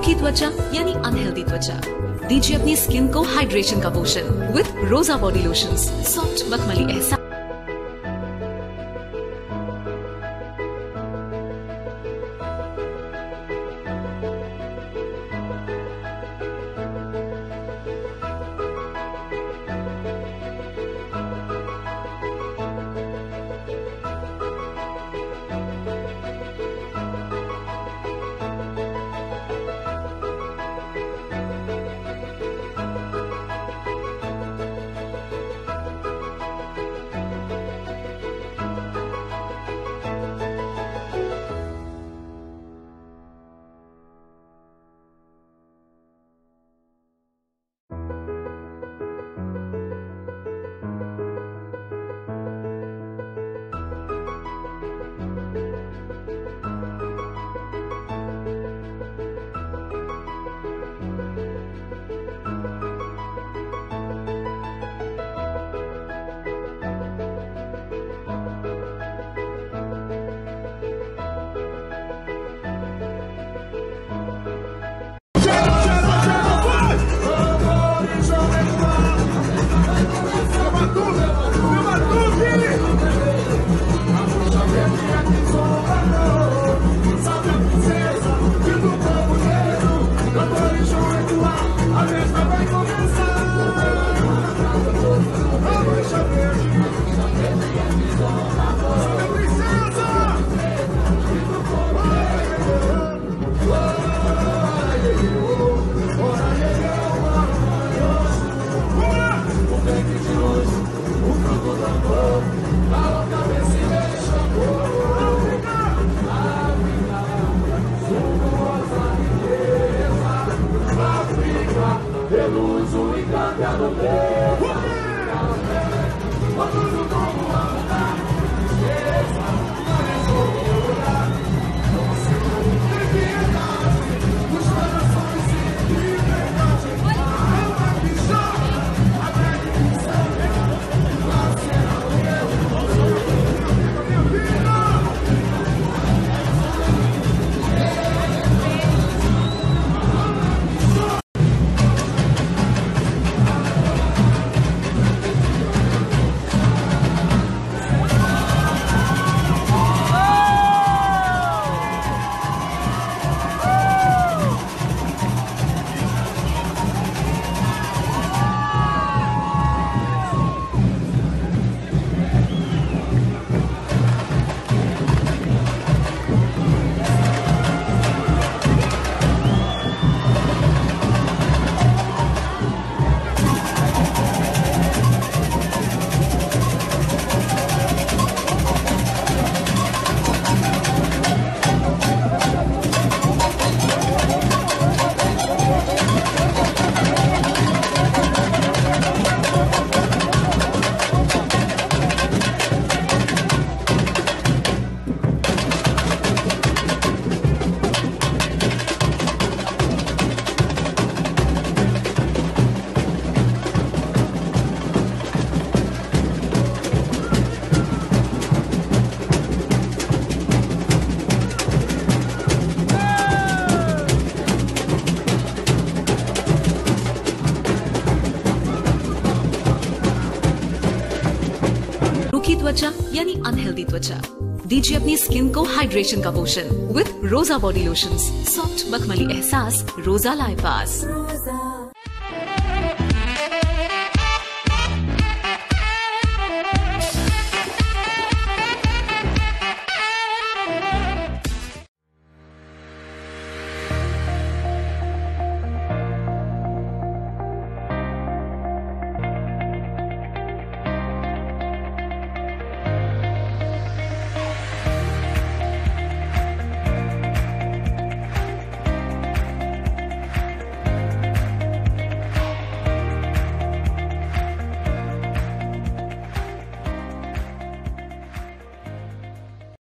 रूखी त्वचा यानी अनहेल्दी त्वचा। दीजिए अपनी स्किन को हाइड्रेशन का पोषण विथ रोजा बॉडी लोशन सॉफ्ट मखमली एहसास। रूखी त्वचा यानी अनहेल्दी त्वचा दीजिए अपनी स्किन को हाइड्रेशन का पोषण विथ रोजा बॉडी लोशन सॉफ्ट मखमली एहसास रोजा लाइफास.